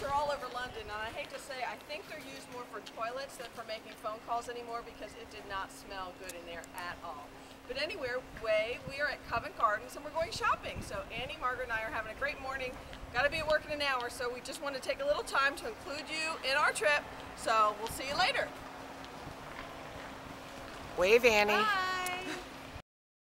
They're all over London, and I hate to say, I think they're used more for toilets than for making phone calls anymore because it did not smell good in there at all. But anyway, we are at Covent Gardens and we're going shopping. So Annie, Margaret, and I are having a great morning. Got to be at work in an hour, so we just want to take a little time to include you in our trip. So we'll see you later. Wave Annie. Bye.